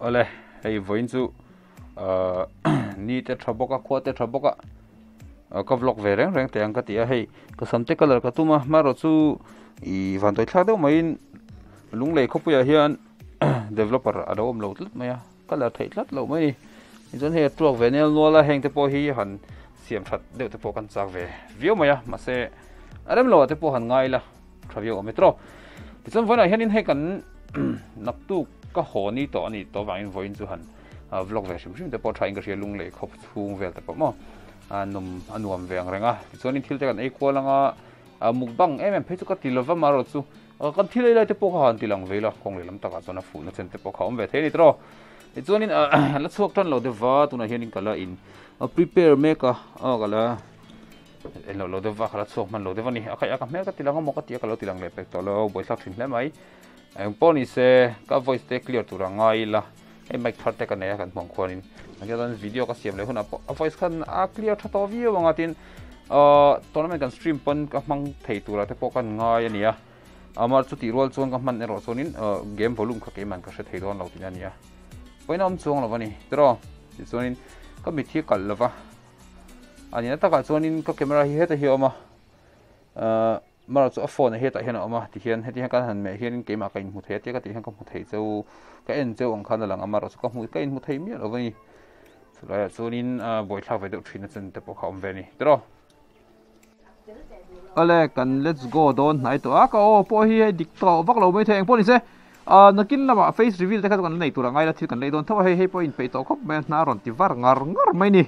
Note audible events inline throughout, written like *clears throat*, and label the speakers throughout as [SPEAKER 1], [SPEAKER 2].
[SPEAKER 1] ole, hei voin uh, chu *clears throat* ni te thaboka khwa te thaboka. Uh, ka vlog ve reng reng te ang ka tia, hei, ka samte color ka tuma maro chu. I van toi thla deuh mai lung lei khopuya hian, *clears throat* developer ado om lo tlut maya. Color thei tlat lo mai. Ni chon he truck ve nel nola heng te po hi, han siam that deuh te po kan chak ve. View maya, ma se, arem lo te po han ngai la thavio ometro ti chon vona hian in he kan *clears throat* nak tu ka ho ni to ani to wangin voin chu han vlog ve shim shim te po trying ka ria lung lei khop chung vel te po mo anum anuam veng renga ti chon in thil te kan ei ko langa mukbang em em phe chu ka tilova maro chu kan thil lai te po ka han tilang vela kong le lam taka chona fu na chen te po khom ve the ni tro ti chon in la chuak tan lo de va tu na hian in kala in prepare make a kala lo lo de va khala chuak man lo de va ni akai aka me ka tilang mo ka ti ka lo tilang le pek to lo boi sak thin le mai em poni se, ka voice te clear tura ngai la. E mic thar te ka ne kan mong khwanin ang yan video ka siam le huna. A voice khan a clear tha to view wanga tin uh tournament kan stream pon ka mang thei tura te po kan ngai ania amar chu ti rol chuan ka man ero chuanin game volume kha ke man ka se thei don lo tin ania poina om chuang lo wani tro, ti chuanin, ka mi thi kal lova ani na ta xuống chuanin ka camera hi heta hi oma mà cho phone hết tại hiện ở mà thì hiện hiện cái hàng mẹ hiện cái mà cái một thế cái thì hiện có một thế châu cái anh châu ông khăn là mà rồi có một cái một thế miết ở vậy rồi cho nên buổi thao về được chuyên chân tập học về này. Được ale kan let's go don nai to aka o po hi dik to vak lo mai theng po ni se a nakin lama face reveal ta kan nei tura ngai la thil kan lei don thaw hei hei point pe to khop me na ron ti var ngar ngar mai ni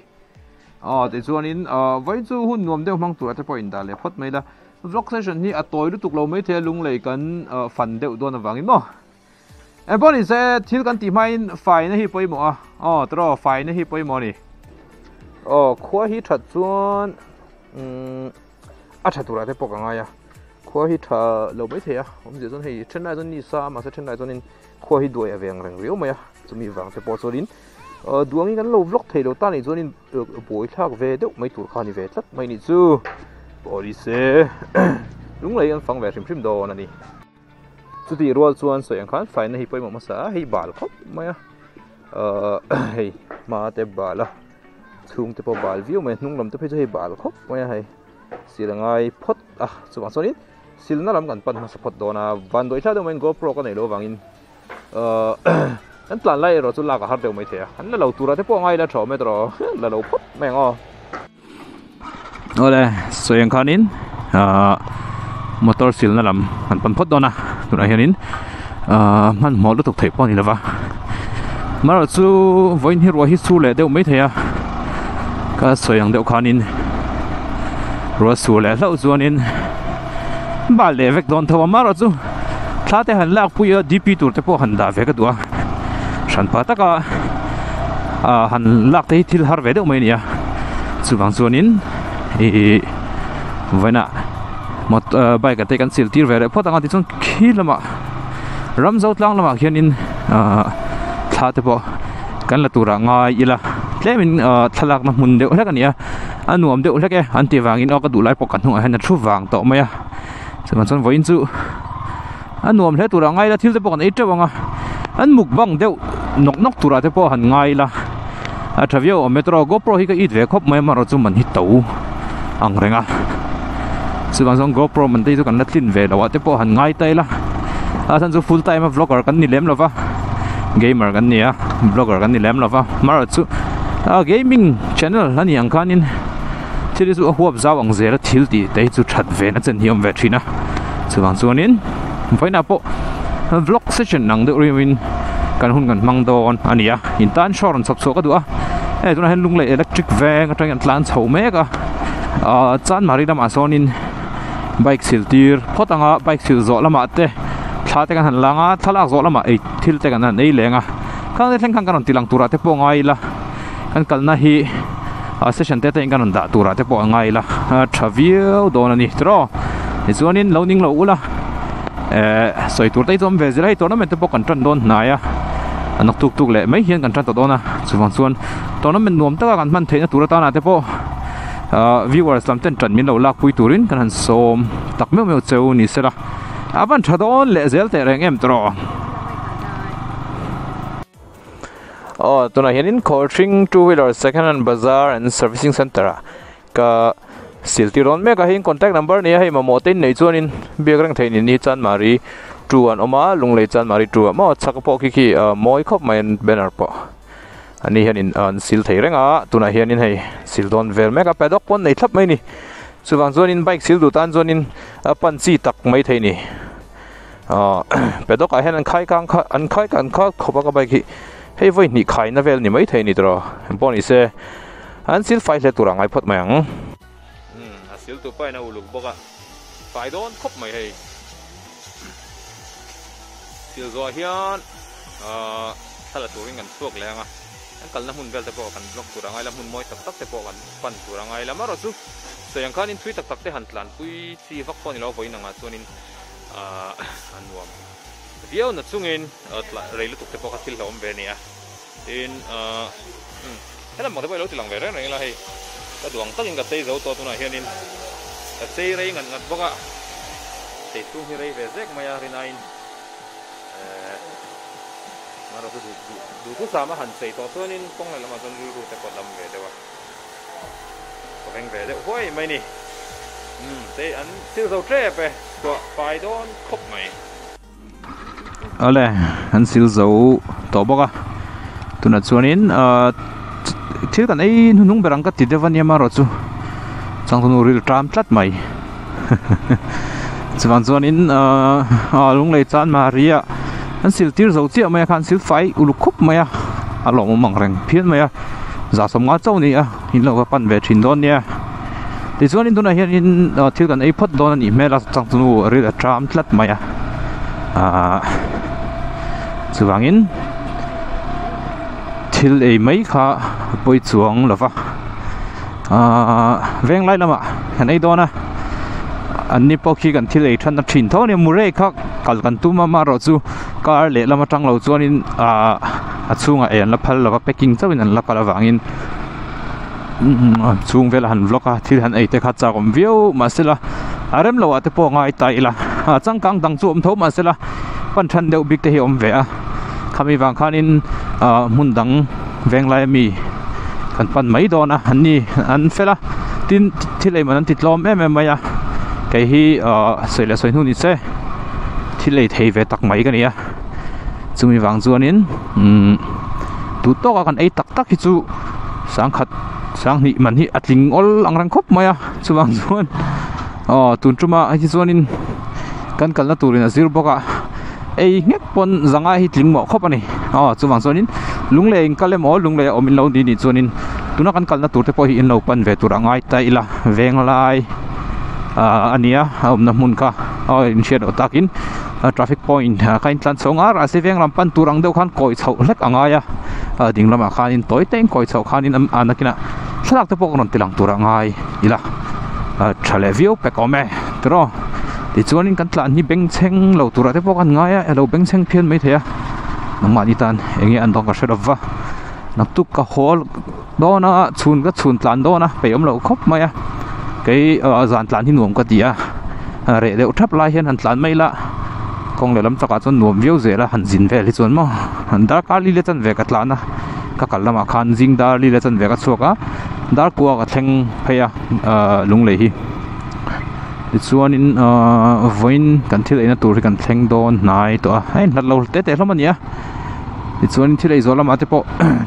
[SPEAKER 1] a te chuan in a vai chu hun nuam deuh mang tura te point da le phot mai la vlog session hi atoi toy lu tuk lo mai the lung lei kan uh, fan deu don awangin mo. Em bon se thil kan ti mai fai na hi poi mo a. O, tro, fai na hi poi mo ni. O, khua hi that chuan um a tha tura te pok anga ya. Khua hi tha lo mai the ya om je zon hei chen lai zon ni sa, ma sa chen lai zon in, khua hi doi aveng reng riu mai ya chumi wang te po chorin duangi kan lo vlog thei lo ta ni zon in uh, boi thak ve deuh mai tur kha ni ve tlat mai ni chu police. Đúng là anh phong về sim sim đồ này đi chú thì ruột chuan soi anh khán phải này phải mà sa hay bal khóc mà ờ hay mà te bal chung te po bal view mà nung lam te phải hay bal khóc mà hay sila ngay pot à chú bạn sorry sila na lam kan pan sa pot do na van doi cha do men GoPro ka nei lo wangin ờ *coughs* anh plan lại rồi chú la ka har deu mai the anh là lâu tura te po ngay là tro me tro. *coughs* Là lâu pot mẹ ngo ole so yang kanin ah, motor sil na lam. Han pan phot dona tuna hianin. Uh, man mo lu tuk thei pon ilawa maro chu voin hi ro chu le deuh mai theya ka soyang deuh khanin ro su le lau chuanin ba le vek don thawa maro chu. Thla te han lak puya dp tur te po han da ve ka duwa shan pa taka a han lak te thil har ve deuh mai nia chu chuwang chuanin i vaina mot bike te kan sil tir vere phot anga ti chun khi rắm ram zo tlang lama khian in tha te po kan la tura ngai ila tlemin thalak na mun deuh hlek ania anuam deuh hlek e an ti wangin ok du lai po kan hnung a hen thu wang to maya chuan chon voin chu anuam hle tura ngai la thil te po kan ei tawanga an muk bang deuh nok nok tura te po han ngai la a thavio metro gopro hi ka về khóc khop mai maro chu man hi to ang renga chuan zong gopro man tei chu kan la thlin ve lo te po han ngai tai la a à, san chu full time vlogger kan ni lem lova vâng. gamer kan ni a vlogger kan ni lem lova vâng. mara chu a à, gaming channel ani ang kanin thili chu a huap zaw ang zera thil ti tei chu that ve na chen hiom ve thina chuan chuanin voina po vlog session nang de rimin kan hun kan mang don ania à, in tan shor an chap so ka du a e tuna hen lung le electric van atang an tlan chho me ka a chan mari dam asonin bike sil tir. Photanga bike sil zo lama te thla te kan han langa thala zo lama ei thil te kan han ei lenga kan le thleng kan kan tilang tura te po ngai la kan kalna hi. A session te te kan da tura te po ngai la thavio don ani tro ni chuanin lo lo ula eh soi tur te zom ve zira tournament te po kan tran don naya anak tuk tuk le mai hian kan tran to dona chuwang chuan tournament nuam taka kan man theina tura ta na te po viewers lam ten tran min lo lak pui turin kan han som tak meu meu cheu ni sela aban thadon le zel te reng em tro oh tuna hianin coaching two wheeler second hand bazaar and servicing center a ka silti ron me ka hin contact number ni hei ma mo tin nei chuanin biak rang thein ni chan mari tu an oma lunglei chan mari tu ma chak po ki ki moi khop mai banner po ani hian in, an sil thei renga. Tuna hian in hei, sil don ver me ka pedok pon nei thlap mai ni. Chuwang zon in bike sil du tan zon in, a pan chi tak mai thei ni. A *clears throat* pedok a hian an khai kang kha, an khai kan kha khoba ka bike hi, hei voi ni khai na vel ni mai thei ni tro bon i se, an sil fai le turang ai phot mai ang. Hmm, a sil tu pai na uluk boka fai don khop mai hei. Sil zo hian, a thala turing an suak lenga an kal na mun vel te po kan blok turang ai la mun moi tak tak te po kan pan turang ai la maro chu so yang khanin thui tak tak te han tlan pui chi vak pon ni lo voi na nga chuanin a an nuam viau na chungin tla reilu tuk te po ka til hlom ve nia in a hellam mo te bai lo tilang ve reng reng la hei ka duang takin ka tei zo to tuna hianin ka tei rei ngat ngat boka tei tung hi rei ve zek maya rinain maro tu du tu sama han sei to chuanin kong lai lama chon ru ru te ko lam ve dewa. Ko veng ve de hoi mai ni. Um te an sil zo tre pe to pai don khop mai. Ale, an sil zo to boka tuna chuanin uh, thil kan ei nung berang ka ti dewan yama ro chu. Chang tu ril tram tlat mai. *laughs* Chuan chuanin uh, a lung lei chan Maria an sil tir zo chi mai khan sil fai ulu khup mai a a lo mang reng phian mai a za som nga chau ni a in lo pan ve thin don nia ti chuan in tuna hian in thil kan ei phat don ani mela chang chu ri a tram tlat mai a a chuwangin thil ei mai kha poi chuang lova a veng lai lama han ei dona an ni po khi kan thil ei than na thin tho ni mure kha kal kan tu ma ma ro chu car le lama tang lo chuan à, à a a chunga en la phal lova packing chawin an la kala à, wangin chung vel han vlog à, a thil han ei te kha cha kom view ma sela arem lo ate po ngai tai la a chang kang dang chu om tho ma sela pan than deuh bik te hi om ve a khami wang khanin mun dang veng lai mi. Kan pan mai anh nhỉ ni an fela tin thilei man tit mẹ em em à. Cái hi soile soi nu ni se thilei thei ve tak mai ka ni a chumi wang chuanin tu to ka kan ei tak tak hi chu sang khat sang ni man hi atling ol angrang khop maya chuwang chuan oh tun tuma hi chuanin kan kalna turin a zir boka ei ngek pon zanga hi tling mo khop ani oh chuwang chuanin lungle in kalem o lungle omin lo ni ni chuanin tuna căn kalna tur te po hi in lo pan ve tur angai ta là veng lai. Ania om na mun ka oh in shed takin traffic point à, kain tlan songar ase veng ram pan turang deuh khan koi chho lek à angaya ding à. lama khan in toy teng koi chho khan in anakina thlak te pok ron tilang turangai ila thale view pe kome tro ti chuanin kan tlan hi beng cheng lo tura te pok an ngaya lo beng cheng phian mai thea nangma ni tan engi an dong ka shed wa nak tuk ka hol dona chun ka chun tlan dona pe om lo khop à, cái zan tlan hi nuam ka tia re đều thấp lai hiện han tlan mai là kong le lam chaka chon nuam view zela han zin ve li chon mo han dar ka li le chan ve ka tlana ka kal lama khan jing dar li le chan ve ka chuaka dar kuwa ka thleng phaya lung le hi ti chuan in voin kan thil eina tur kan thleng don này to a hai nat lo te te hlom ania ti chuan thil ei zolam ate po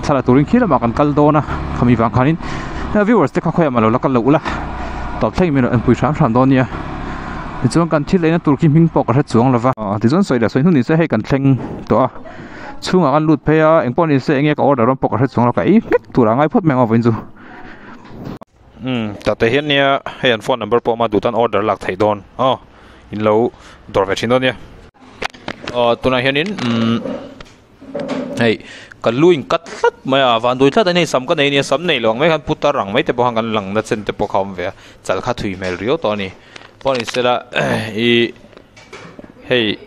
[SPEAKER 1] thala turin khila ma kan kal dona khami wang khanin viewers te kha khoya mà lo la kal lo la top thleng mi no an pui thram thram don nia ti chuan kan thil eina tur ki ming pok ra chuang lova ti chuan soila soi nu ni se hei kan thleng to a chunga kan lut phaya engpon ni se enge ka order ron pok ra chuang lo ka. I mek tura ngai phot menga voin chu um ta te hian nia hei an phone number po ma dutan order lak thei don oh in lo dor ve thin don nia. Ờ tuna hianin um hei kan luin kat thlat mai a van doi thlat nei sam ka nei ni sam nei lawng mai kan puta rang mai te po hang kan lang na chen te po khom ve chal kha thui mel rio to ni pon i eh, i, hei,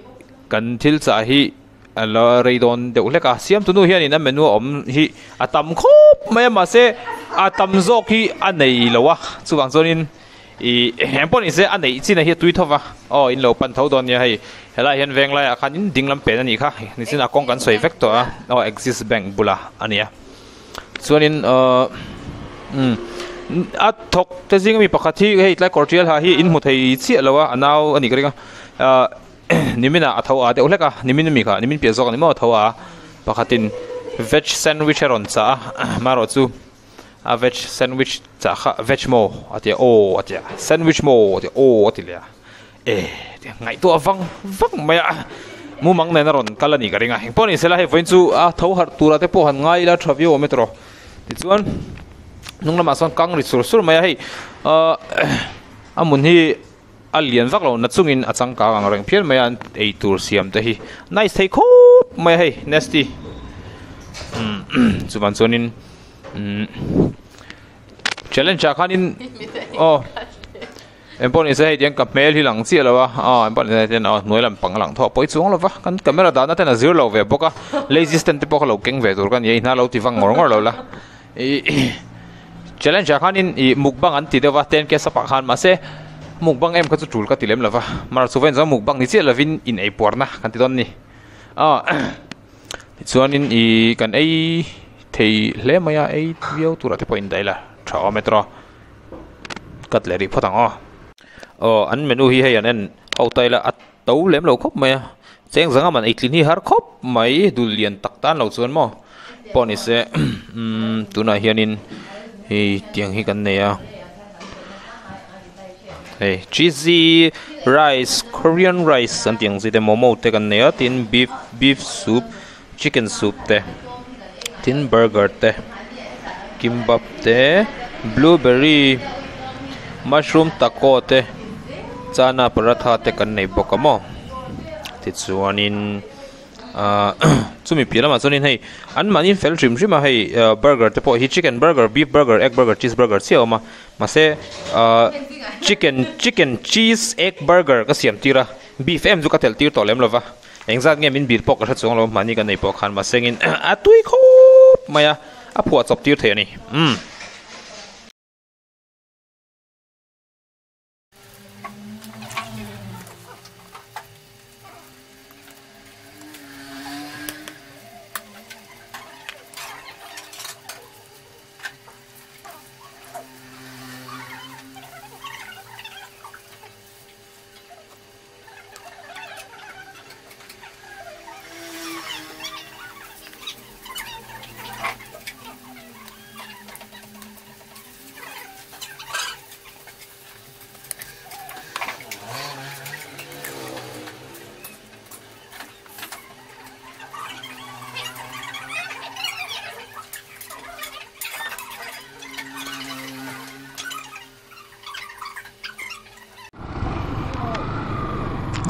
[SPEAKER 1] kan thil cha hi alo reidon deuh hleka siam tunu hian in a menu om hi, atam khop mai ma se, atam zok hi a nei lowa chuwang zonin, i hempon in se a nei china hi tui thowa. O, in lo pan tho don ya, hei, hela hian veng lai a khan in dinglam pen ani kha. Ni sin a kong kan soi vek to a. O, axis bank bula ania. Chuanin uh um a thok te jing mi pakhat hi hei tlai cordial ha, hi, in mu thei chi lawa anaw ani kringa ringa nimina a thaw a de uleka nimin mi kha nimin pe zok ani mo thaw a pakhatin veg sandwich ron cha maro chu a veg sandwich cha kha veg mo atia à, o atia à, sandwich mo atia à, o atia e ngai to vang vang maya mu mang ne na ron kalani ka ringa hing poni sela he voin chu a thaw har tura te po han ngai la thavio metro. Ti chuan nung lama son kang ri sur sur mai hei amun hi a lian vak lo na chungin a chang ka ang reng phial mai an ei tur siam te hi. Nice thei khop mai hei nasty. *clears throat* Chuban chuanin challenge a khanin. *laughs* Oh. Em pon is hei tiang ka mel hi lang chi lawa a em pon is ten a noi lam pang lang tho poi chuang lawa kan camera da na ten a zero lo ve boka. Lazy stand pok lo keng ve tur kan ye. Na lo ti wang ngor ngor lo la *laughs* *clears throat* challenge à, khan in, i mukbang an ti dewa ten ke sapa khan ma se. Mukbang em ka chu tul ka tilem lawa mar su ven za mukbang ni che lavin in ei porna kan ti don ni. A, *clears throat* chuan in i kan ei thei hle maya ei vio tura te point daila tha metro. Cutlery photang o. O, an menu hi hay an en. Au taila at tấu lem lo khop maya cheng zanga man ei tlin hi har khop mai, dul lian tak tan lo chuan mo. Poni se *clears throat* mm, um tuna hianin hi tiang hi kan nei a hey cheesy rice, korean rice an tiang zi te momo te kan nei a tin beef beef soup, chicken soup te tin burger te kimbap te blueberry, mushroom taco te chana paratha te kan nei bokamo ti chuanin chumi pila ma chonin hei an manin fel trim trim a hei burger te pawh hi chicken burger, beef burger, egg burger, cheese burger chi awma ma se chicken chicken cheese, egg burger ka siam tira beef em zu ka tel tir tolem lova engzat nge min bir pok ka chung lo mani ka nei pok khan ma sengin a tui khop maya a phua chop tir the ni um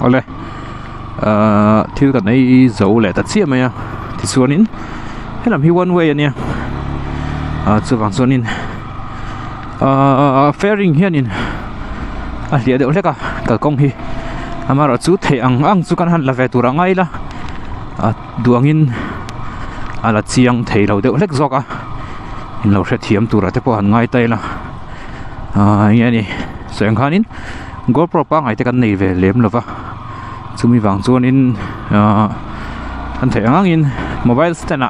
[SPEAKER 1] ole. Ờ, Thiếu cần ấy dấu lẻ tắt xiêm nha. Thì xuống nín, hết làm hi one way anh à nhá, chưa ờ, vàng xuống nín, ờ fairing hiền in à lìa đậu lek à. Cả công hi. À mà rồi chú thấy ăn ăn chú căn hẳn là về tủ ngay là à đường in à là chiang thầy đầu đậu lek giọt à. In lâu sẽ thiếm tủ ra thế hẳn ngay tay là à nghe này sáng khán in gopro pa ngay thấy căn này về lém là vâng chumi wang chuan in ờ, an thei angang in, mobile stand a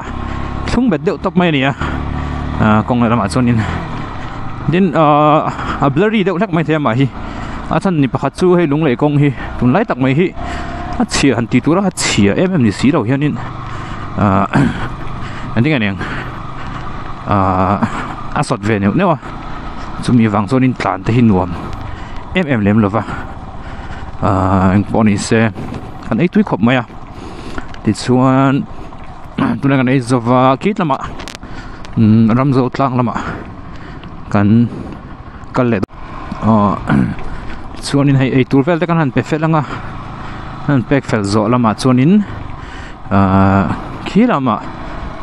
[SPEAKER 1] thung bet deuh top mai ni a kong la lama chuan in. Din a ờ, à, blurry deuh hlek mai the ma hi. A chan ni pakhat chu hei lung lei kong hi. Tun lai tak mai hi. À, a chia han ti tura a à, chia em em ni si lo hian in. An ding aneng a sot ve neu neu a chumi wang chuan in tlan te hi nuam em em lem lova anh bọn này sẽ kan ấy túi khop maya ti chuan tuna kan ấy zova kit lama ram zo tlang lama kan kal le ờ chuan in hei ei tur vel te kan han pe fel anga han pek fel zo lama chuan in khi lama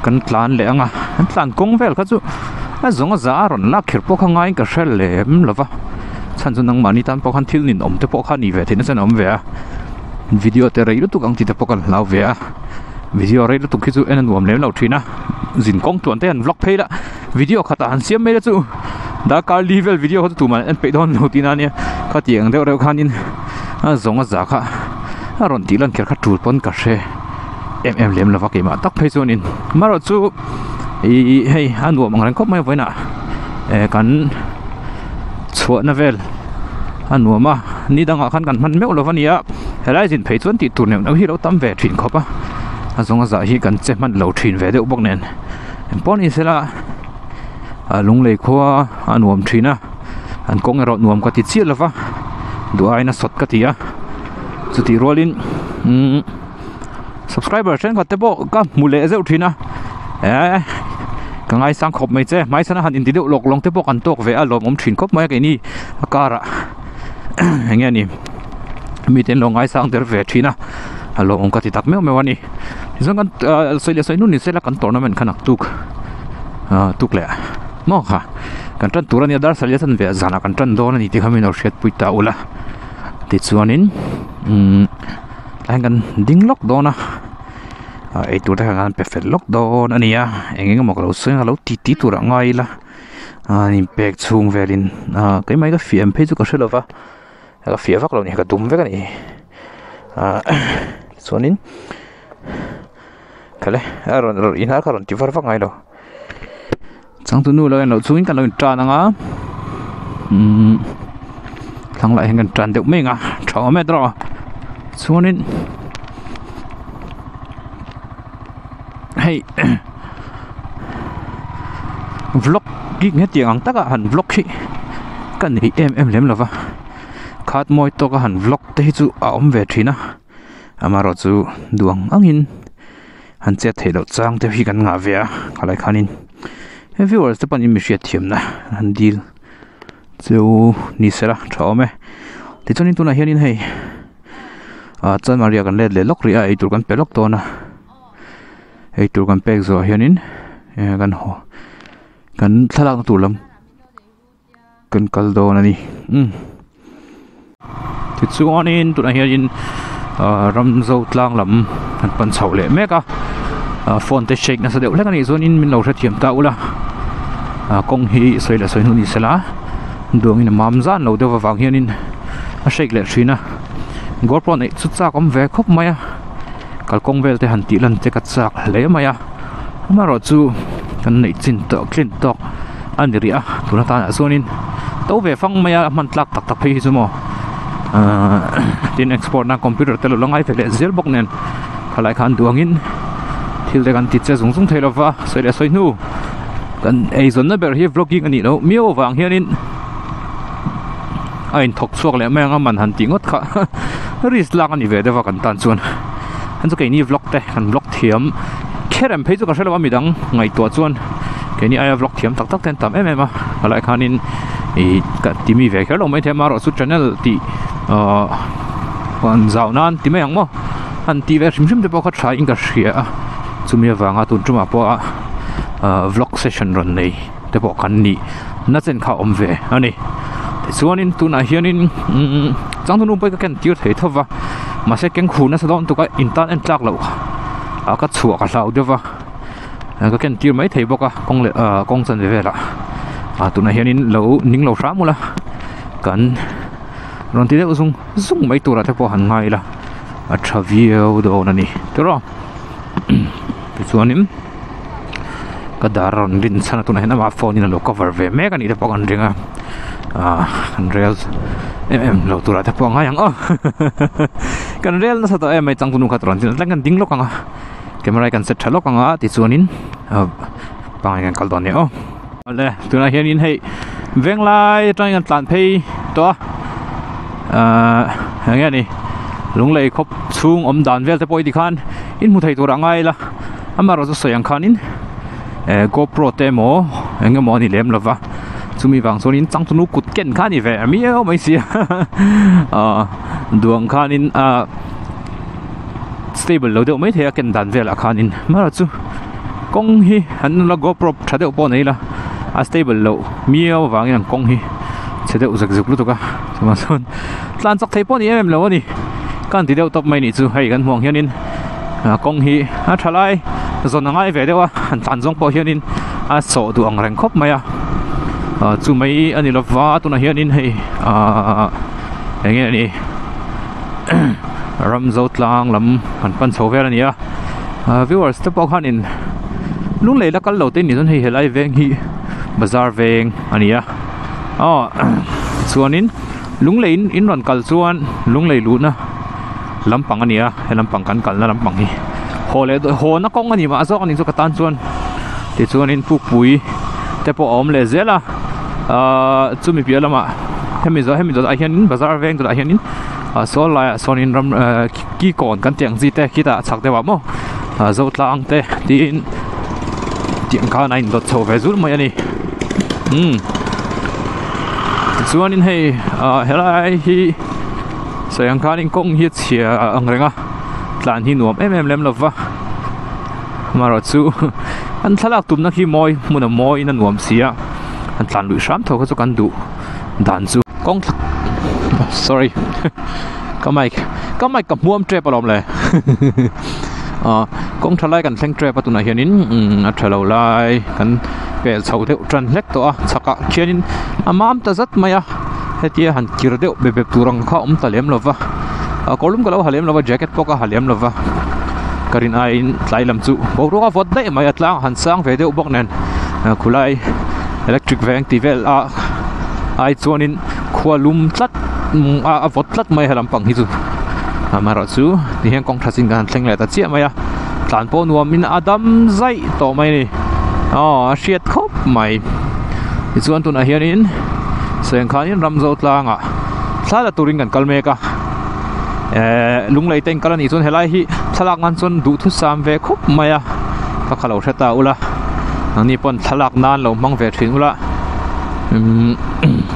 [SPEAKER 1] kan tlan le anga han tlan kong vel kha chu a zonga za ron la khir po kha ngai ka hrel lem lova san chu nang mani tan pokhan thil nin om te pokhan ni ve thina san om ve video te rei lutuk ang ti te pokan lau ve video rei lutuk khi chu en nuam lem lau thina zin kong tuan te an vlog phei la video khata han siam me chu da kar level video ho tu man en pe don no tina ne kha ti tiang de reu khanin a zonga za kha a ron ti lan ker kha tur pon ka she em em lem lova ke ma tak phei chuan in maro chu i hei nuam ang ran khop mai voina e kan chuan na vel anu ma, ni danga khan kan man meu lovania helai jin phei chuan ti tur ne no hi lo tam ve thin khopa a. Zonga za hi kan che man lo thin ve deuh bok nen. Em pon i sela. A lung lei khawa anuam thina an kong ero nuam ka ti chial lova duai na sot ka tia chuti rolin um mm, subscriber chen ka te bo ka mule zeu thina e eh, ka ngai sang khop mai che. Mai sana han in ti deuh lok long te bo kan tok ve a lom om thin khop mai ka ni. Akara *coughs* anh em mi tên long ngai sang der ve thina a lom om ka ti tak me me con xây kan xây soi nu ni sela kan tournament khăn tuk tuk le mo kha kan tran về, dar là. Yasan ve zana kan tran don ni ti khamin or shet puita ula ti chuanin um lang kan ding lok dona ai tur ta kan pe fel lok don ania engeng mok lo sing lo ti ti tur ngai la ani pek chung velin cái mai ka fiam pe chu ka shelova ka fia vak lo ni ka dum ve ka ni chuanin kale aron in har karon ti var vak ngai lo chẳng tu nu lo lo chuin kan lo tra na nga um thang lại kan tran deuh mai thaw me dro chuanin hey, *coughs* vlog gig nghe tiếng ang taka à. han vlog khi. Kan hi em em lem lova khat moi to ka han vlog te chu a om ve thina amaro chu duang angin han che thelo chang te hi kan nga ve a khalai khanin he viewers te pan mi hria thiam na han deal. Chu ni sera thawme ti chunin tuna hianin hei a chan maria kan let le lok ria ei tur kan pelok to na. Ei tur kan pek zo hianin kan ho kan thalak na turlam kan kal do na ni. Ừ thì chú on in tụi này hiện in ờ, ram dâu tlang lắm. Hẳn phần sầu lệ mẹ cả phone tay shake nó sẽ đều lắc này rồi in mình lâu sẽ thiểm tạo là. Ờ, công hi xây là xây nung đi xe lá đường này mắm ra lâu đều vào vàng hiện in shake lệ suy na. Gót bọn này xuất ra con về khóc mày à. Cả công về thì hẳn tí lần thì cắt sạc lẽ mày à. Mà rồi chú cần này chín tọt chín tọt anh đi à tụi nó ta đã zone in tàu về phong mày à mình lắc tắc tắc phi chứ mò tin export na computer te lo langai fe le zel bok nen. Khalai khan duangin thil te kan ti che zung zung thei lova soi le soi nu. Kan ei zon na ber hi vlogging ani lo. Mio wang hianin ain thok chuak le mai man han ti ngot kha. *laughs* Ris lang ani ve dewa kan tan chuan. Han chu ke ni vlog te, kan vlog thiam. Kherem phei chu ka hrelo mi dang ngai to chuan. Ke ni aya vlog thiam tak tak ten tam em em a. Khalai khanin i ka timi ve kher mai the maro su channel ti ờ còn giàu nan thì mấy ông mà anh tí về xím xím thì bao khát trái in cả à, chúng mình vàng à tuần chúng mà bao ờ, vlog session rồi này để bao khăn nị. Nó chân khảo ông về. Ờ, anh ấy thì xuống nên tụi này hiện nên chẳng tuần bây cái cái tiêu thấy thôi và mà sẽ cái khu nó sẽ đón tụi cái internet chắc lâu à ờ, cái chùa cái sao được và cái cái tiêu mấy thấy bao cả công lệ công dân về về là à tụi này hiện nên lâu những lâu sáng mua là cần ron ti de usung zung mai tura te po han ngai la a thavio do na ni tro chuanin ka dar ron din sana tuna hena ma phone in lo cover ve me cái này pok an ringa a kan real em em lo tura te pok ngang oh kan real na sa to em mai chang tunu khat ron tin lang kan ding lo kanga camera kan set thalo kanga ti chuanin pangai kan kal don ne oh ale tuna hian in hei veng lai tang kan tlan phei to à nghe này, lúng lấy khóc xuống ôm đàn về tới bôi đi khan. In mu thấy tôi rằng ai là anh mà rồi soi anh khan in ờ, GoPro te mo anh em moni lem lova chúng mình vàng số nín, trắng tunu cút kiện khan đi về mi ơi mấy xí à đường khan in à stable lâu đâu mấy thế kiện đàn về là khan in mà là chú công hi hắn là GoPro chả được bao này là à stable lâu mi ơi vàng anh công hi. Chả được giật giật luôn tụi cả chúng mà *laughs* tlan chak thei po ni em lo ni kan ti deuh top mai ni chu hei kan huang hianin à, kong hi à, a thalai zon ngai ve dewa an tan zong po hianin a so du ang reng khop maya à, chu mai ani lo wa tu na hianin hei a enge ni ram zo tlang lam han pan chho vel à, viewers te pawh khan in lung leila kal lo te ni zon hei helai veng hi bazar veng ania oh *clears throat* chuanin lúng lein in in ron kal chuan lúng lei lu na. Lampang ania he lampang kan kal na lampang hi. Ho le ho na kong ani, ma zo ani zo katan chuan. Ti chuanin pu pui, te pawh om le zela chumi pialama hemi zo hemi zo a hianin bazar veng to a hianin a so lai sonin ram eh, ki kon kan tiang ji te kita chak dewa mo. Zo tlang te tin tiang kha nai dot chho ve zur mai ani. Hm chuanin hei helai hi. Sayang khanin kong hi chia ang renga. Tlan hi nuam em em lem lova. Maro chu. An thalak tumna hi moi muna moi na nuam sia. An tlan lui sham tho chu kan du dan chu. Kong sorry. *laughs* Kamai kamai ka muam tre palom le. *laughs* À kong thalai kan thleng tre patuna hianin. Mm, a thalo lai kan pel chho deuh tran hlek to a chaka khianin amam ta zat maya à. hetia han kir deuh be be turang kha om talem lova a à, kolum kalo halem lova jacket poka halem lova karin a in tlai lam chu bo ro ka vot dai mai atlang han sang ve deuh bok nen à, khulai electric veng ti vel a ai chuanin khualum tlat a vot tlat mai halam pang hi chu mà rõ chú thì hiện con thật sinh gan sinh lại ta chia mày à. Tàn po nuông min adam zai to mày nè oh shit khóc mày. Thì chú anh tuần hiện in. Sen khan in ram zot lang à sa là turing kan kalme ka lung lei teng kala ni chun helai hi. Thalak ngan chun du thu sam ve khop maya ka khalo theta ula. Ni pon thalak nan lo mang ve thin ula.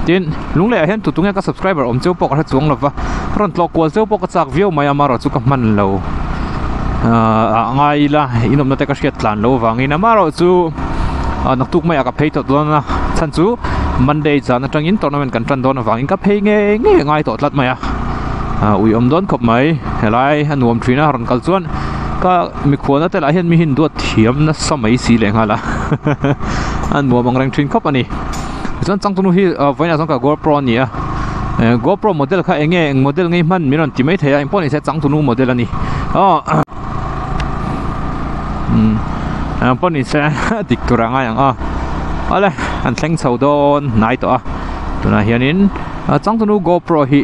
[SPEAKER 1] Tin lung lei hen tu tunga ka subscriber om cheu pok ha chuang lova ron tlok kwal cheu pok chak view mà rồi chu ka man lo ngai la inom na te ka hriat tlan lo wangin amaro chu nak tuk mai aka phei to na chan chu monday chan atangin tournament kan tran don wangin ka phei nge nge ngai to tlat mai a ui om don khop mai helai anuam thina ron kal chuan ka mi khuana te la hian mi hin duat thiam na samai si le ngala *laughs* an mo bang rang thin khop ani chuan chang tunu hi vaina song ka gopro ni a gopro model kha enge model ngei man miron ti mai thaya impon se changtunu model ani oh um pon se dik turanga yang a ale an thleng chho don nai to a tuna hianin changtunu gopro hi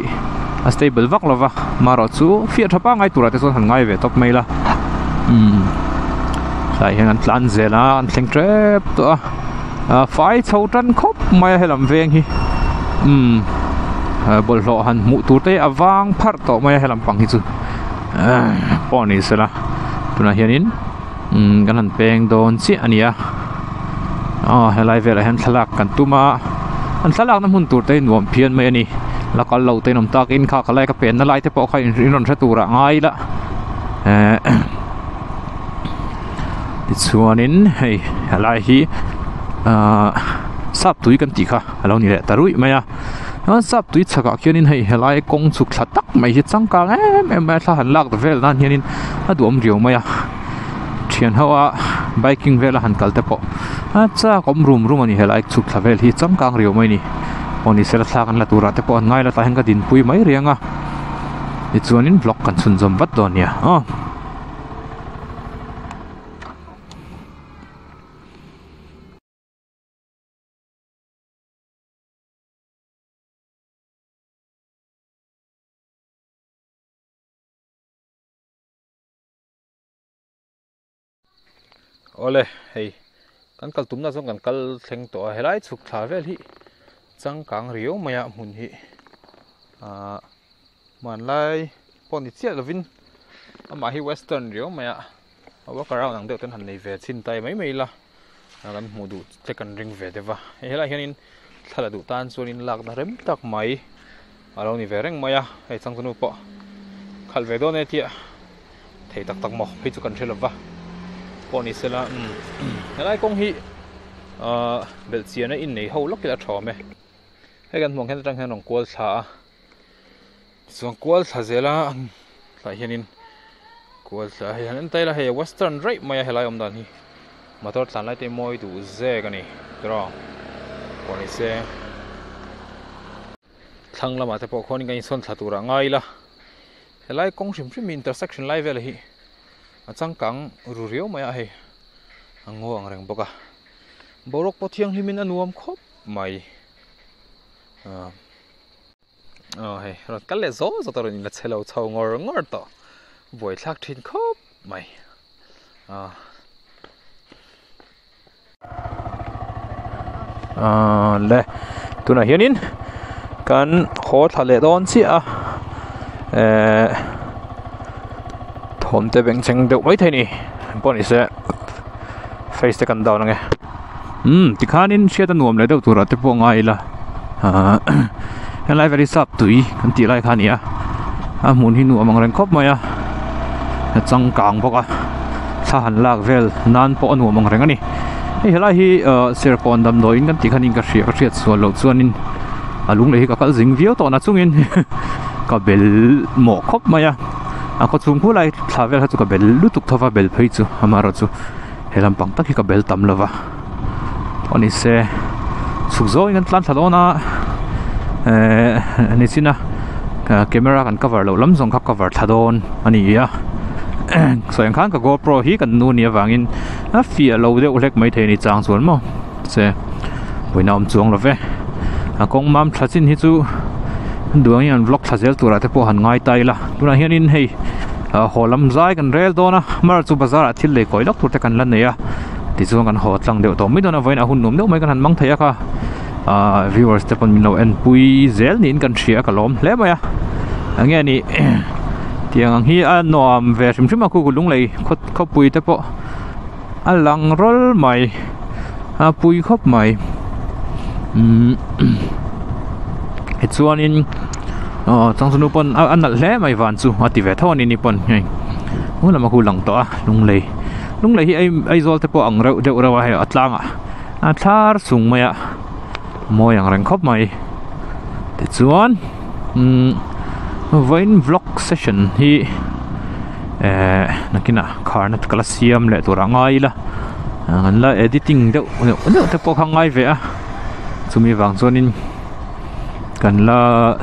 [SPEAKER 1] a stable vak lova maro chu Fiat thapa ngai tura te son han ngai ve top mai la Hmm. sai hian an tlan zela an thleng trep to a phai chho tan khop mai helam veng hi um bol lo han mu tu te awang phar to mai helam pang hi chu poni sela tuna hianin um kan han peng don chi ania oh helai vela hen thalak kan tuma an thalak na mun tur te nuam phian mai ani. La kal lo te nom tak in kha khalai ka pen na lai te po kha in ron tha tura ngai la. Eh ti chuanin hei helai hi ah, sap tui kan ti kha. Alo ni le tarui mai a. An sap tui chaka khianin hei helai kong chuk thla tak mai hi changka em em mai thla han lak da vel nan hianin aduam duam mai a. thian hawa biking vela han kal te po acha kom room room ani helai chuk thavel hi cham kang riu mai ni oni sel thla kan la tura te po ngai la ta hen ga din pui mai rianga i chuanin vlog kan chun zom vat don ya ole, hei. Kan kal tumna zong kan kal thleng to helai chuk thla vel hi. Chang kang rio maya mun hi. A, man lai pon chiat lovin ama hi western rio maya. Awa karau nang deuh ten han nei ve chin tai mai mai la. Kan mu du che kan ring ve dewa e helai hianin thala du tan chuanin lak na rem tak mai. Alo ni ve reng maya. Hei, chang tunu po. Khal ve do ne tia. Thei tak tak mo. Phi chu kan threlova poni sela helai kong hi bel chiana in nei ho lok la thome he kan mong hen tang hen ong kwal tha chuan kwal tha zela la hianin kwal tha hian tai là he western right maya helai om dan hi. Motor tlan lai te moi du ze ka ni tro poni se thlang lama te po khoni kan son tha tura ngai la helai kong shim shim intersection lai vel hi achang kang ru riau mai a hei. Ango ang reng boka borok po thiang himin anuam khop mai. À à hay rồi cái lẽ gió rồi tao nhìn là xe lâu chầu ngồi ngồi to. Vội thác trên khóc mày à à lẽ tụi này hiện in kan khó thà lẽ đón xí à 에 thom te beng cheng deuh mai thei ni pawh ni se face te kan dau nange um tikhanin hriat a nuam le deuh tur ah te pawh ngai la lại very sap tui kan ti lai kha ni a a à, hmun hi nuam ang reng khóc mày à chang càng bọc à sa hẳn lạc về nan pawh a nuam ang reng ani hei helai hi serpon dam loin kan ti khanin ka hria ka hriat sual lo chuanin a lung le hi ka kal dính viau tawh na chungin ka *laughs* bel mo khop maya khóc mày à? Khulai thavel ha chu ka bel lutuk thova bel phei chu amara chu helam pang tak hi ka bel tam lova oni se sukzo ingan tlan thalona eh ni china à, camera kan cover lo lam zong kha cover thadon ani ya so yang khang ka gopro hi kan nu ni awangin a fia lo de ulek mai the ni chang chuan mo se xuống chuang lo ve a kong mam xin hi chu duang yan vlog thazel tura te po han ngai tai la tuna hian in hei holam zai kan rel dona mar chu bazar a thil le koi lok tur te kan lan thì ti chuang kan hot lang deuh to mi dona voin a hun num deuh mai kan han mang theya kha. Viewers te pon min lo en pui zel ni in kan thria ka lom hle maya ange ni tiang ang hi a nom ve sim sim a cô lung lei khot khop pui te po a lang rol mai a pui khop mai um he chuanin chang sunu pon ăn nal hle mai van chu ati à, ve thon ni pon ngai mu lama khu lang to lung lei lung lei hi ai ai zol te po ang rau deuh rewa he atlanga a thlar sung mày à moi ang reng khóc mày. Thế chuan um vain vlog session hi. Eh nakina karnat kala siam le tura ngai la. À, Ngan la editing deuh deuh te po khangai ve a chumi wang chuanin kan la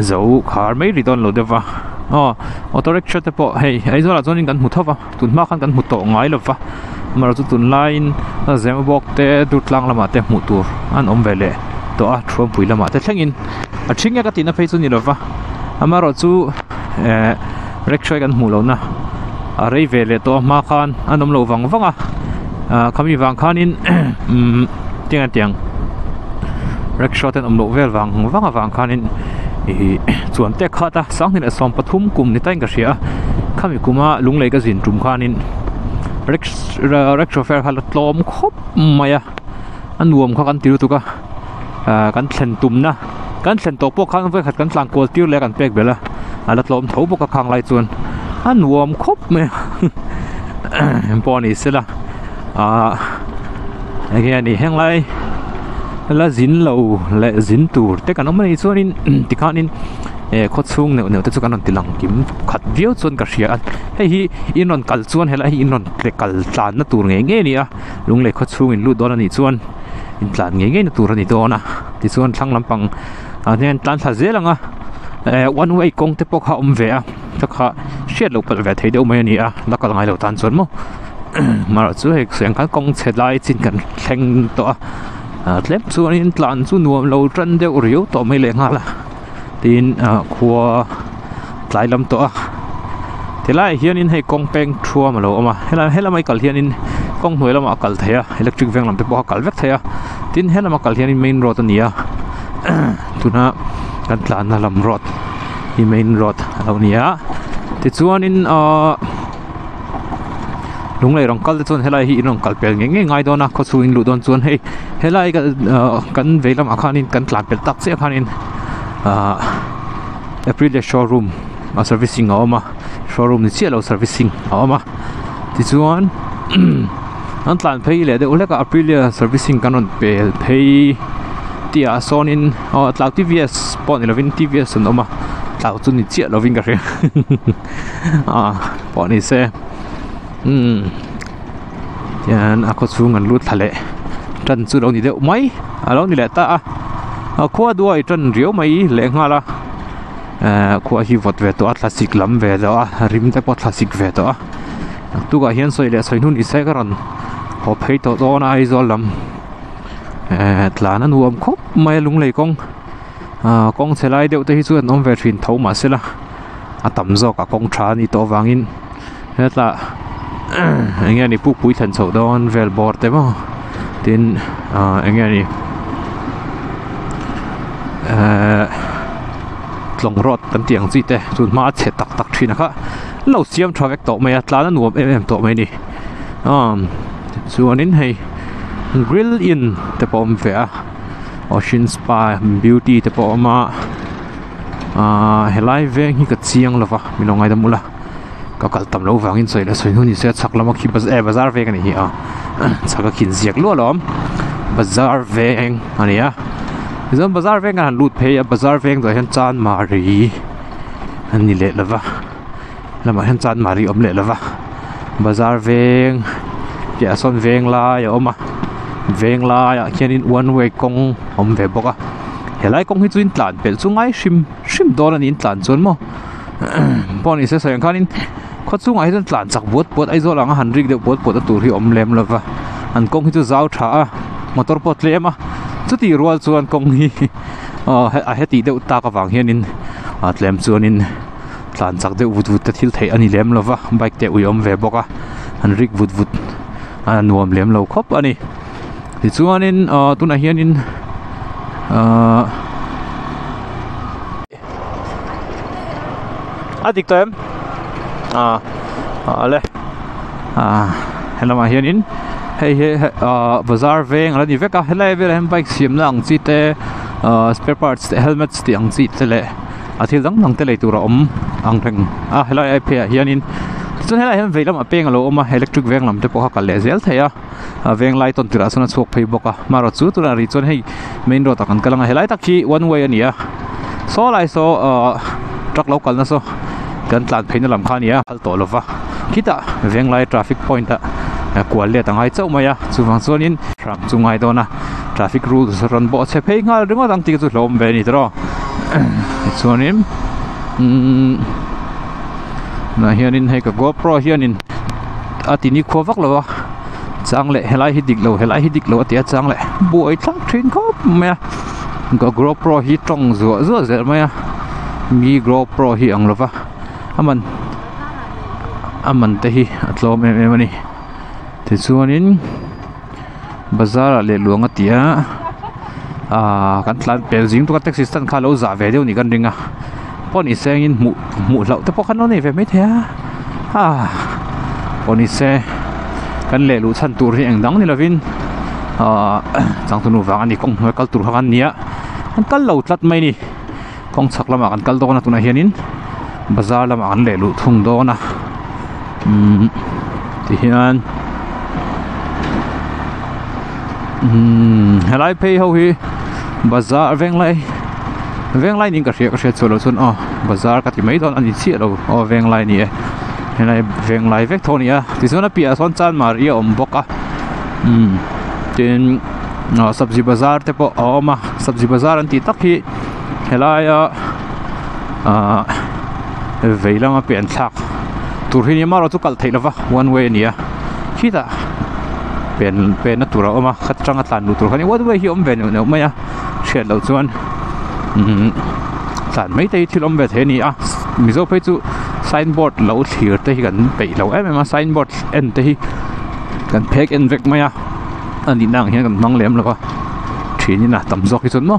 [SPEAKER 1] zo khar mai ri don lo dewa oh auto rickshaw te po hei ai zo la zonin kan mu thova tun ma khan kan mu to ngai lo wa mà chu tun line a zem bok te du tlang lama te mu tur an om vele to a throm pui lama te thlengin a thingya ka tina phei chu ni lo wa amaro chu eh rickshaw kan mu lo na a rei vele to ma khan anom lo wang wanga kami wang khanin *coughs* tiang tiang rickshaw ten om lo vel wang wanga wang khanin i *coughs* chuan te kha ta. Sang ni som pathum kum ni tain ka ria khami kuma lunglei ka zin tum khanin rickshaw fair khala tlom khop maya an nuam kha kan tiru tu ka kan thlen tum na. Kan thlen to po khan ve khat kan tlang kol tir le kan pek bela. Ala tlom tho bo ka khang lai chuan. Mày, nuam khop me *coughs* pawni sela. A again ni heng lai la zin lo le zin tur te kan omani chuanin ti khanin e kho chung ne ne te chu kanon tilang kim khat viau chon ka hria an hei hi inon kal chuan hela hi inon le kal tlan na tur nge nge ni a lung le kho chung in lu don ani chuan in tlan nge nge na tur ani a ti chuan thlang lampang a nen tlan tha zelanga e one way kong te pok ha om ve a takha shet lo pal ve thei deuh mai ani a lakal ngai lo tan chuan mo mar chu hek seng kan kong chelai chin kan thleng to a À, tlep chu in tlan chu nuam lo tran deuh riu to mai le nga la tin à, khua tlai lam to a tilai hian in hei kong peng thua ma lo ama hela hela mai kal hian in kong hnuai lama kal theya à? electric veng lam te pawh kal vek theya tin hela ma kal hian in main road ania tuna kan tlan na lam road i main road alo nia ti chuan in ờ, lung lei rong kal chuan helai hi rong kal pel nge nge ngai dona kho chu in lu don chuan hei helai ka kan veilam akhanin kan ờ, tlan pel tak che akhanin april showroom a servicing a mà. Showroom ni là servicing a awma ti chuan an tlan phei le de uleka april servicing kanon pel phei. Tia à, son in o tlau TVS pon lovin TVS an mà. Tlau chu ni chia lovin ka hre a pon ni se Hmm. um tian a kho chung lut thale. Tran chu lo ni deuh mai. Alo ni le ta a. A khua duai tran riau mai le nga la. Khua hi vot ve to a classic lam ve do a. Rim te po classic ve to a. Tu ga hian soi le soi nun i se ka ho phei to zon ai zo lam. Tlan an nuam khop mai lung lei kong. Kong chelai deuh te hi chu an om ve thin thau ma se la. A tam zo ka kong tha ni to wangin hetla À, anh em đi phục pui thần sầu đón về bor thế mà, tin anh ni tlong à, rot kan tiang chi te chun ma che tak tak thina lâu xiêm cho việc to mày atla nó nuam em em to mai ni um anh ấy grill in tập bom về ocean spa beauty tập pom ma a helai ve hi ka chiang lova milongai da mula ka kal tam lo wangin soi la soi nu ni se chak lama khi baz e bazar ve kan hi a chaka khin ziak lo lom bazar ve eng ania zon bazar veng an lut phe bazar veng do hen chan mari an ni le lova lama hen chan mari om le lova bazar veng ya son veng la ya oma veng la ya khianin one way kong om ve boka helai kong hi chuin tlan pel chungai shim shim dor an in tlan chon mo pon isa sayang kanin khot chung ai han tlan chak bot bot ai zo langa han rik de bot bot tur hi om lem lova an kong hi chu zau tha a motor pot lema chu ti rual chu an kong hi a he ti deuh ta ka wang hian in. A tlem chuan in. Tlan chak deuh vut vut ta thil thei ani lem lova bike te ui om ve boka an rik vut vut an nuam lem lo khop ani ti chuan in tuna hianin a à to em a ale a helama hey hei hei bazar ờ, veng ala về cả hello về làm bike siam lang chi te ờ, spare parts te helmets te ang chi te lệ. À thì dang lang te lệ tu ra om ang thằng à hello ai phe hiền hianin chun helai hem veilam a peng alo oma electric veng làm te po ka le zel theya veng lai ton tira suna chok phei boka maro chu tura ri chon hey main road akan kalanga helai tak hi one way ania so lai so truck local na so. Kan tlat phein lam khani a. Hal to lova kita veng traffic point a kual le tangai chau maya chuwang chuanin ram chungai dona traffic rules ron bo che phei ngal ringo dang ti chu hlom ve ni tro. *coughs* Chuanin mm, na hianin hei ka gopro hianin atini khowak lo chang le helai hi dik lo, helai hi dik lo atia chang le. Buai thak thin khop me ka gopro hi tong zo zo zer maya mi grow pro hi ang lova. Aman. Aman te hi atlom em em ani te chuanin bazar le luanga tia. A kan tlan pel jing to ka taxi stand kha lo za ve deu ni kan ringa. Poni sengin mu mu lo te pokhan lo nei ve me thea. Ha poni se kan le lu chan tur hi eng dang ni lovin a *coughs* chang tu nu wang ani kong hoi kal tur hakan nia. An kal lo tlat mai ni kong chak lama kan kal do na tuna hianin. Bazar lama an le lu thung do na um mm, ti hian. Mm, helai pei ho hi. Bazar veng lai. Veng lai ning ka hria ka hria cholo chun o bazar ka ti mai don ani chi lo. O veng lai ni e. Helai veng lai vek thoni a. Ti zona pia son chan mar maria om boka um mm, tin oh, no sabji bazar te po oma sabji bazar an ti tak hi helai a a veilama pen thak tur hi ni maro chu kal theilova one way nia a khita pen pen na tura oma khat tanga tlan lu tur khani what way hi om ve no maya shet lo chuan um tlan mai te thilom ve the ni a mizo pe chu signboard lo thir te hi kan pe lo em em signboard en te hi kan phek en vek maya ani nang hian kan mang lem lo thini na tam zok hi chun mo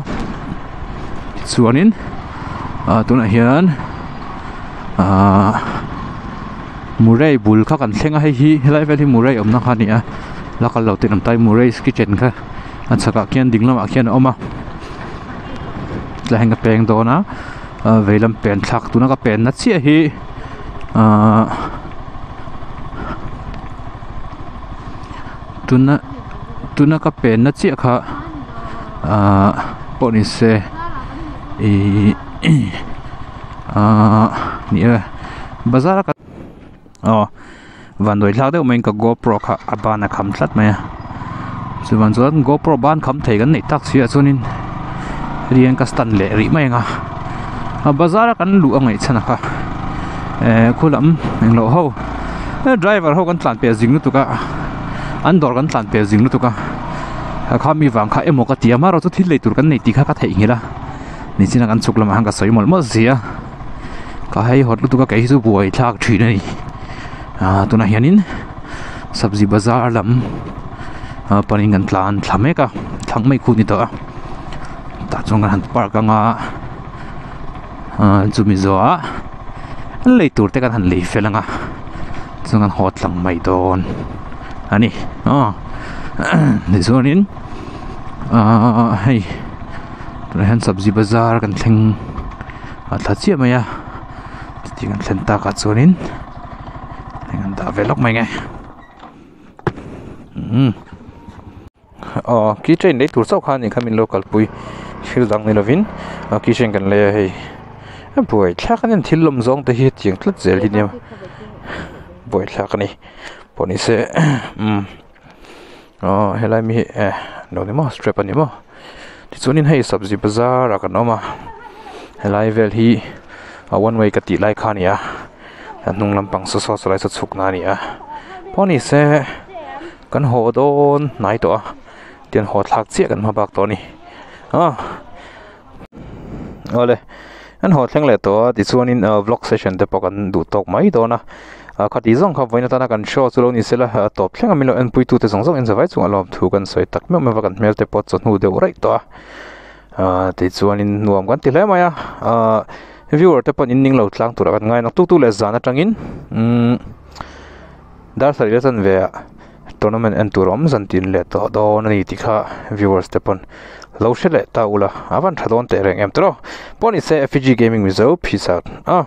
[SPEAKER 1] chuanin a tuna hian a murai bul kha kan thlenga hei hi helai vel hi murai om na kha ni a lakal lo tin am tai murai kitchen kha an chaka kian dinglam a khian oma tla henga peng do na veilam pen thak tuna ka pen na chia hi a tuna tuna ka pen na chia kha a poni se i a ni a bazar ka oh van doi sao đấy, mình ka gopro kha abana kham thlat mai chu van chuan gopro ban kham thei kan nei tak sia chuanin rian ka stan le ri mai nga a bazar kan lu angai chana kha e khulam eng lo ho driver ho kan tlan pe jing nu tuka an dor kan tlan pe jing nu tuka kha mi wang kha emo ka tia ma ro chu thil leitur kan nei ti kha ka thei ngila ni china kan chuklam hang ka soi mol mo zia ka hai hot lu tuka kai chu buai thak thi nei a tuna hianin sabzi bazar lam paning kan tlan thlame ka thang mai khu ni to ta chung kan han park anga chumi zo a leitur te kan han lei felanga chung kan hot lang mai don ani oh ni zonin hei han sabzi bazar kan thleng a thla chia mai a à. ti kan thlen ta ka chuanin kan da velok mai ngai ờ ký trên đấy thủ sau khan thì mình local pui khi đang thil là vin. Ờ ký trên kan le hay buổi thak an thil lâm zong tới hết tiếng rất dễ đi hi buổi buai này. Ni poni sẽ um ờ hay là mi eh no ni mo strap ani mà. ที่ส่วนนี้ให้สับจีบซาร์อากันออกมาไลเวลที่อาวันไว้กติไลขานี่อะนุ่งลำปังสอสไลสสุกนานี่อะพอนี่เซกันหอดนไหนตัวเตียนหอดทักเสียกันมาบักตัวนี้อ๋อเอาเลยอันหอดเลี้งเลยตัวที่ส่วนนี้เอ่อ vlog session เดปกันดูตกไหมตัวนะ khát ý rằng khắp với nó ta cần show cho lâu như thế là top chẳng mình là anh pui tu thế rằng rằng anh sẽ phải chúng làm thu cần soi tắc mà mà vật mail thế pot chân hụt đều rồi to thì chuẩn in nuông quan thì lấy mà à viewer thế pot in ninh lâu lang tu ra ngay nó tu tu lấy zana trang in đã xảy ra chân về tournament anh tu rom dân tin lệ to đó nó đi thì khá viewers thế pot lâu sẽ lệ ta ula avan thadon tệ rèn em tro poni sẽ fg gaming result peace out à